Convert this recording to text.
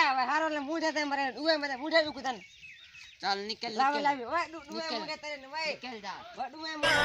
હવે હારો એટલે મૂઢે તે મરે ડુએ મરે મૂઢે દુખું તને. ચાલ નીકળ લાવે નીકળ. લાવી. ઓય ડુ- ડુએ નીકળ. મૂઢે તને ઓય નીકળ જા. ઓય, ડુએ મૂઢે